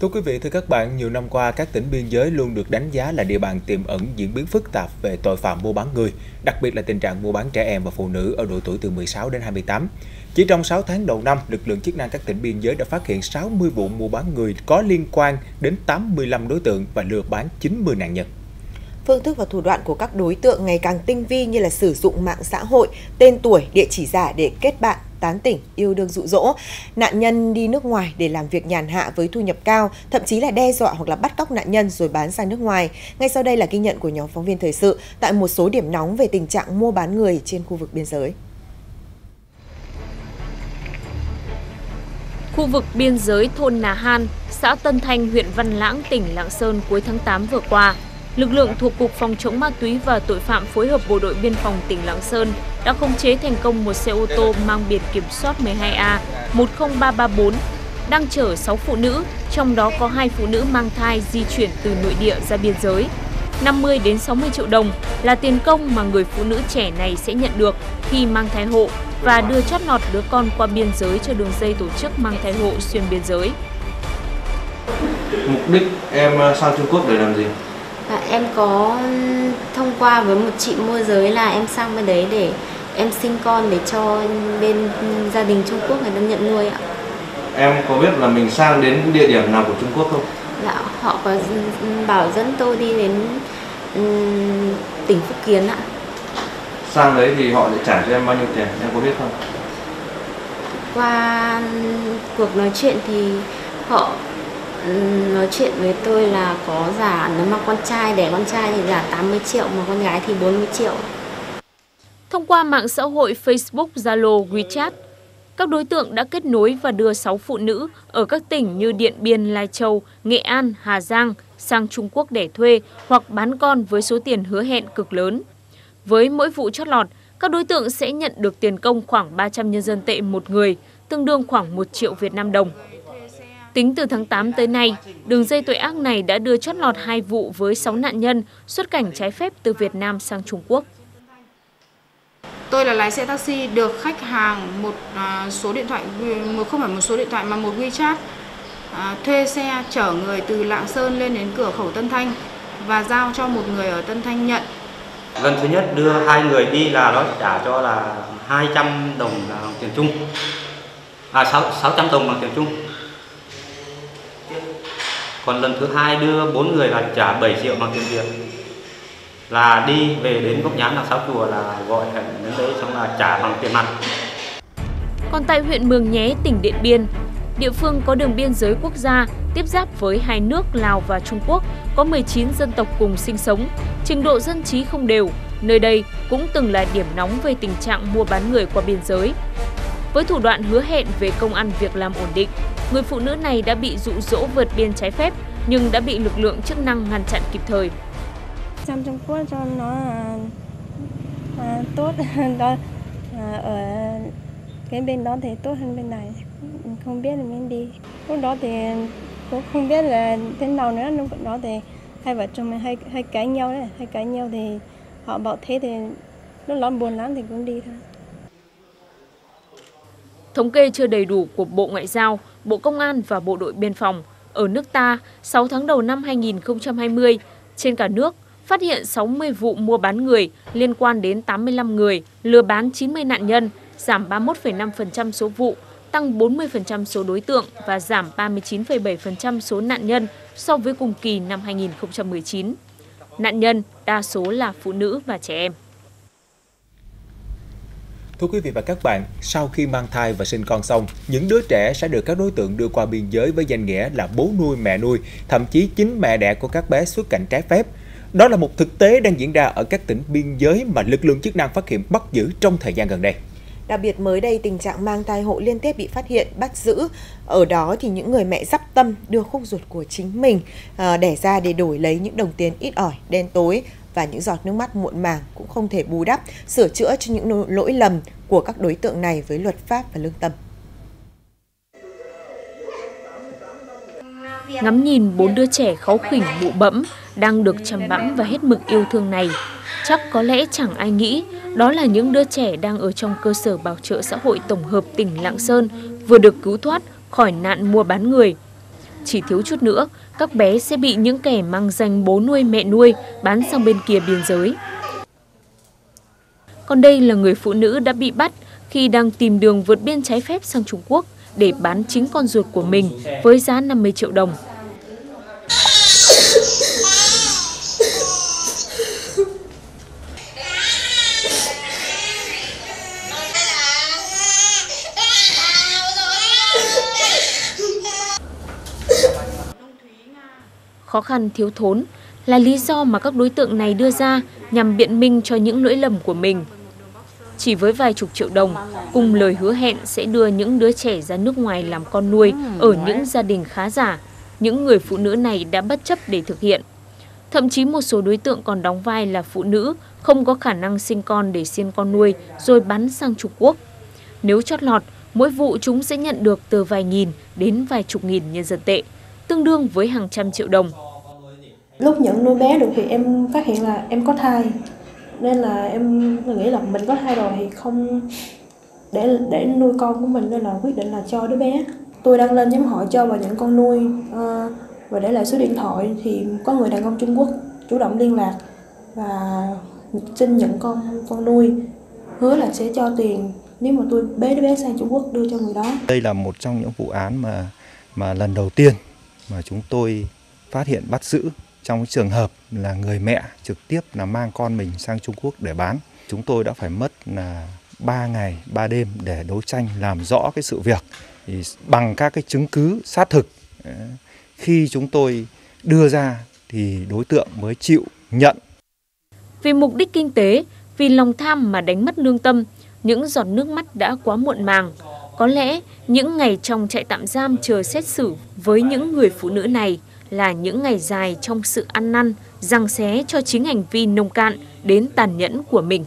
Thưa quý vị, thưa các bạn, nhiều năm qua các tỉnh biên giới luôn được đánh giá là địa bàn tiềm ẩn diễn biến phức tạp về tội phạm mua bán người, đặc biệt là tình trạng mua bán trẻ em và phụ nữ ở độ tuổi từ 16 đến 28. Chỉ trong 6 tháng đầu năm, lực lượng chức năng các tỉnh biên giới đã phát hiện 60 vụ mua bán người có liên quan đến 85 đối tượng và lừa bán 90 nạn nhân. Phương thức và thủ đoạn của các đối tượng ngày càng tinh vi như là sử dụng mạng xã hội, tên tuổi, địa chỉ giả để kết bạn, tán tỉnh, yêu đương dụ dỗ. Nạn nhân đi nước ngoài để làm việc nhàn hạ với thu nhập cao, thậm chí là đe dọa hoặc là bắt cóc nạn nhân rồi bán sang nước ngoài. Ngay sau đây là ghi nhận của nhóm phóng viên thời sự tại một số điểm nóng về tình trạng mua bán người trên khu vực biên giới. Khu vực biên giới thôn Nà Han, xã Tân Thanh, huyện Văn Lãng, tỉnh Lạng Sơn cuối tháng 8 vừa qua, lực lượng thuộc Cục Phòng chống ma túy và tội phạm phối hợp Bộ đội Biên phòng tỉnh Lạng Sơn đã khống chế thành công một xe ô tô mang biển kiểm soát 12A 10334 đang chở 6 phụ nữ, trong đó có hai phụ nữ mang thai di chuyển từ nội địa ra biên giới. 50 đến 60 triệu đồng là tiền công mà người phụ nữ trẻ này sẽ nhận được khi mang thai hộ và đưa chót lọt đứa con qua biên giới cho đường dây tổ chức mang thai hộ xuyên biên giới. Mục đích em ờ, sang Trung Quốc để làm gì? À, em có thông qua với một chị môi giới là em sang bên đấy để em sinh con để cho bên gia đình Trung Quốc người ta nhận nuôi ạ. Em có biết là mình sang đến địa điểm nào của Trung Quốc không? Dạ, họ có bảo dẫn tôi đi đến um, tỉnh Phúc Kiến ạ. Sang đấy thì họ sẽ trả cho em bao nhiêu tiền, em có biết không? Qua cuộc nói chuyện thì họ nói chuyện với tôi là có giả nếu mà con trai đẻ con trai thì giả 80 triệu mà con gái thì 40 triệu. Thông qua mạng xã hội Facebook, Zalo, WeChat, các đối tượng đã kết nối và đưa 6 phụ nữ ở các tỉnh như Điện Biên, Lai Châu, Nghệ An, Hà Giang sang Trung Quốc để thuê hoặc bán con với số tiền hứa hẹn cực lớn. Với mỗi vụ chót lọt, các đối tượng sẽ nhận được tiền công khoảng 300 nhân dân tệ một người, tương đương khoảng 1 triệu Việt Nam đồng. Tính từ tháng 8 tới nay, đường dây tội ác này đã đưa chót lọt hai vụ với 6 nạn nhân xuất cảnh trái phép từ Việt Nam sang Trung Quốc. Tôi là lái xe taxi được khách hàng một à, số điện thoại một không phải một số điện thoại mà một WeChat à, thuê xe chở người từ Lạng Sơn lên đến cửa khẩu Tân Thanh và giao cho một người ở Tân Thanh nhận. Lần thứ nhất đưa hai người đi là nó trả cho là 200 đồng là tiền chung. À 6 600 đồng là tiền chung. Còn lần thứ hai đưa bốn người là trả 7 triệu bằng tiền Việt là đi về đến gốc nhám là sáu chùa là gọi đến đấy xong là trả bằng tiền mặt. Còn tại huyện Mường Nhé, tỉnh Điện Biên, địa phương có đường biên giới quốc gia tiếp giáp với hai nước Lào và Trung Quốc, có 19 dân tộc cùng sinh sống, trình độ dân trí không đều, nơi đây cũng từng là điểm nóng về tình trạng mua bán người qua biên giới. Với thủ đoạn hứa hẹn về công ăn việc làm ổn định, người phụ nữ này đã bị dụ dỗ vượt biên trái phép nhưng đã bị lực lượng chức năng ngăn chặn kịp thời. Sang Trung Quốc cho nó à, à, tốt đó. À, ở cái bên đó thì tốt hơn bên này. Không biết là mình đi. Lúc đó thì cũng không biết là thế nào nữa. Lúc đó thì hai vợ chồng mình hay hay cãi nhau đấy hay cãi nhau thì họ bảo thế thì lúc đó buồn lắm thì cũng đi thôi. Thống kê chưa đầy đủ của Bộ Ngoại giao, Bộ Công an và Bộ đội Biên phòng, ở nước ta, 6 tháng đầu năm 2020, trên cả nước phát hiện 60 vụ mua bán người liên quan đến 85 người, lừa bán 90 nạn nhân, giảm 31,5% số vụ, tăng 40% số đối tượng và giảm 39,7% số nạn nhân so với cùng kỳ năm 2019. Nạn nhân đa số là phụ nữ và trẻ em. Thưa quý vị và các bạn, sau khi mang thai và sinh con xong, những đứa trẻ sẽ được các đối tượng đưa qua biên giới với danh nghĩa là bố nuôi mẹ nuôi, thậm chí chính mẹ đẻ của các bé xuất cảnh trái phép. Đó là một thực tế đang diễn ra ở các tỉnh biên giới mà lực lượng chức năng phát hiện bắt giữ trong thời gian gần đây. Đặc biệt mới đây tình trạng mang thai hộ liên tiếp bị phát hiện, bắt giữ. Ở đó thì những người mẹ dắp tâm đưa khúc ruột của chính mình à, đẻ ra để đổi lấy những đồng tiền ít ỏi, đen tối và những giọt nước mắt muộn màng cũng không thể bù đắp, sửa chữa cho những lỗi lầm của các đối tượng này với luật pháp và lương tâm. Ngắm nhìn bốn đứa trẻ kháu khỉnh bụ bẫm đang được chăm bẵm và hết mực yêu thương này, chắc có lẽ chẳng ai nghĩ đó là những đứa trẻ đang ở trong cơ sở bảo trợ xã hội tổng hợp tỉnh Lạng Sơn vừa được cứu thoát khỏi nạn mua bán người chỉ thiếu chút nữa, các bé sẽ bị những kẻ mang danh bố nuôi mẹ nuôi bán sang bên kia biên giới. Còn đây là người phụ nữ đã bị bắt khi đang tìm đường vượt biên trái phép sang Trung Quốc để bán chính con ruột của mình với giá 50 triệu đồng. Khó khăn thiếu thốn là lý do mà các đối tượng này đưa ra nhằm biện minh cho những lỗi lầm của mình. Chỉ với vài chục triệu đồng, cùng lời hứa hẹn sẽ đưa những đứa trẻ ra nước ngoài làm con nuôi ở những gia đình khá giả, những người phụ nữ này đã bất chấp để thực hiện. Thậm chí một số đối tượng còn đóng vai là phụ nữ không có khả năng sinh con để xin con nuôi rồi bắn sang Trung Quốc. Nếu chót lọt, mỗi vụ chúng sẽ nhận được từ vài nghìn đến vài chục nghìn nhân dân tệ, tương đương với hàng trăm triệu đồng. Lúc nhận nuôi bé được thì em phát hiện là em có thai, nên là em nghĩ là mình có thai rồi thì không để để nuôi con của mình nên là quyết định là cho đứa bé. Tôi đăng lên nhóm hỏi cho và nhận con nuôi uh, và để lại số điện thoại thì có người đàn ông Trung Quốc chủ động liên lạc và xin nhận con con nuôi hứa là sẽ cho tiền nếu mà tôi bế đứa bé sang Trung Quốc đưa cho người đó. Đây là một trong những vụ án mà mà lần đầu tiên mà chúng tôi phát hiện bắt giữ trong trường hợp là người mẹ trực tiếp là mang con mình sang Trung Quốc để bán. Chúng tôi đã phải mất là 3 ngày 3 đêm để đấu tranh làm rõ cái sự việc thì bằng các cái chứng cứ xác thực ờ, khi chúng tôi đưa ra thì đối tượng mới chịu nhận. Vì mục đích kinh tế, vì lòng tham mà đánh mất lương tâm, những giọt nước mắt đã quá muộn màng. Có lẽ những ngày trong trại tạm giam chờ xét xử với những người phụ nữ này là những ngày dài trong sự ăn năn, răng xé cho chính hành vi nông cạn đến tàn nhẫn của mình.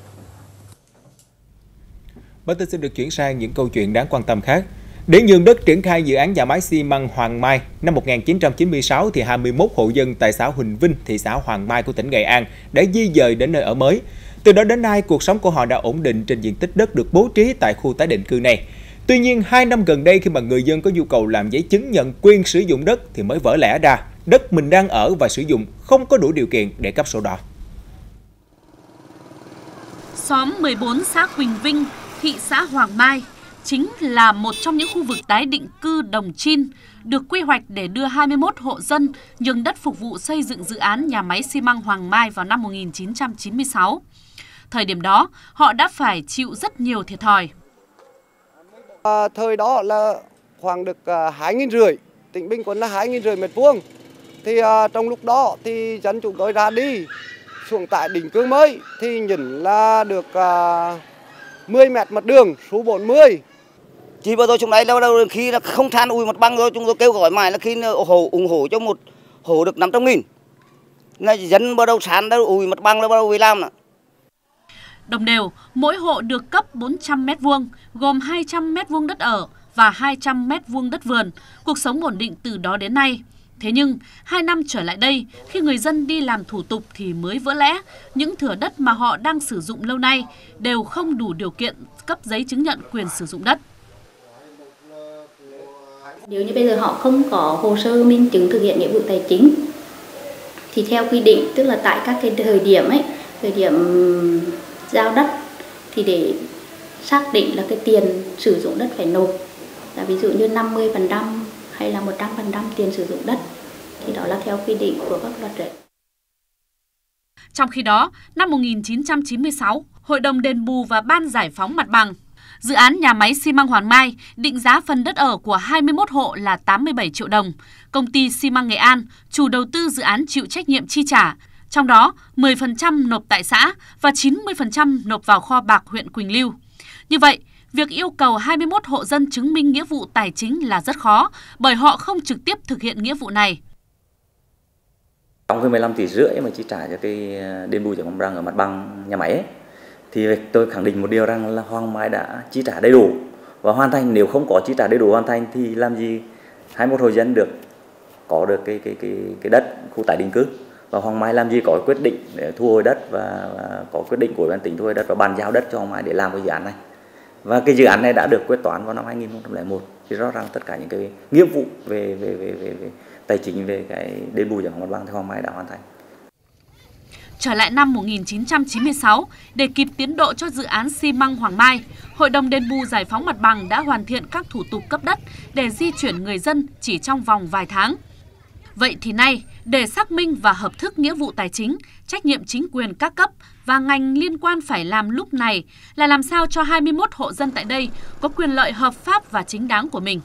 Bản tin xin được chuyển sang những câu chuyện đáng quan tâm khác. Để nhường đất triển khai dự án nhà máy xi măng Hoàng Mai, năm 1996 thì 21 hộ dân tại xã Huỳnh Vinh, thị xã Hoàng Mai của tỉnh Nghệ An đã di dời đến nơi ở mới. Từ đó đến nay, cuộc sống của họ đã ổn định trên diện tích đất được bố trí tại khu tái định cư này. Tuy nhiên, hai năm gần đây khi mà người dân có nhu cầu làm giấy chứng nhận quyền sử dụng đất thì mới vỡ lẽ ra đất mình đang ở và sử dụng không có đủ điều kiện để cấp sổ đỏ. Xóm 14 xã Quỳnh Vinh, thị xã Hoàng Mai chính là một trong những khu vực tái định cư Đồng Chin được quy hoạch để đưa 21 hộ dân nhường đất phục vụ xây dựng dự án nhà máy xi măng Hoàng Mai vào năm 1996. Thời điểm đó, họ đã phải chịu rất nhiều thiệt thòi. À, thời đó là khoảng được uh, hai nghìn rưỡi, tỉnh Bình Quân là hai nghìn rưỡi mét vuông. Thì à, trong lúc đó thì dân chúng tôi ra đi xuống tại đỉnh cương mới thì nhìn là được à, 10 mét mặt đường số 40 chỉ vừa rồi chúng này đâu khi là không than ủi mặt bằng rồi chúng tôi kêu gọi mãi là khi hồ ủng hộ cho một hồ được 500 nghìn là dân bắt đầu sàn đâu ủi mặt bằng là bắt đầu vì làm nữa. Đồng đều, mỗi hộ được cấp 400 mét vuông, gồm 200 mét vuông đất ở và 200 mét vuông đất vườn, cuộc sống ổn định từ đó đến nay. Thế nhưng, hai năm trở lại đây, khi người dân đi làm thủ tục thì mới vỡ lẽ, những thửa đất mà họ đang sử dụng lâu nay đều không đủ điều kiện cấp giấy chứng nhận quyền sử dụng đất. Nếu như bây giờ họ không có hồ sơ minh chứng thực hiện nghĩa vụ tài chính thì theo quy định tức là tại các cái thời điểm ấy, thời điểm giao đất thì để xác định là cái tiền sử dụng đất phải nộp là ví dụ như 50% hay là 100% tiền sử dụng đất thì đó là theo quy định của pháp luật đấy. Trong khi đó, năm 1996, Hội đồng đền bù và Ban giải phóng mặt bằng Dự án nhà máy xi măng Hoàng Mai định giá phần đất ở của 21 hộ là 87 triệu đồng. Công ty xi măng Nghệ An, chủ đầu tư dự án chịu trách nhiệm chi trả. Trong đó, 10% nộp tại xã và 90% nộp vào kho bạc huyện Quỳnh Lưu. Như vậy, việc yêu cầu 21 hộ dân chứng minh nghĩa vụ tài chính là rất khó bởi họ không trực tiếp thực hiện nghĩa vụ này. Trong cái 15 tỷ rưỡi mà chi trả cho cái ờ, đền bù giải phóng răng ở mặt bằng nhà máy ấy, thì tôi khẳng định một điều rằng là Hoàng Mai đã chi trả đầy đủ và hoàn thành nếu không có chi trả đầy đủ hoàn thành thì làm gì 21 hộ dân được có được cái cái cái cái đất khu tái định cư và Hoàng Mai làm gì có quyết định để thu hồi đất và, và có quyết định của ban tỉnh thu hồi đất và bàn giao đất cho Hoàng Mai để làm cái dự án này và cái dự án này đã được quyết toán vào năm 2001 thì rõ ràng tất cả những cái nghĩa vụ về về về về, về tài chính về cái đền bù giải phóng mặt bằng thì Hoàng Mai đã hoàn thành. Trở lại năm 1996, để kịp tiến độ cho dự án xi măng Hoàng Mai, Hội đồng đền bù giải phóng mặt bằng đã hoàn thiện các thủ tục cấp đất để di chuyển người dân chỉ trong vòng vài tháng. Vậy thì nay, để xác minh và hợp thức nghĩa vụ tài chính, trách nhiệm chính quyền các cấp và ngành liên quan phải làm lúc này là làm sao cho 21 hộ dân tại đây có quyền lợi hợp pháp và chính đáng của mình.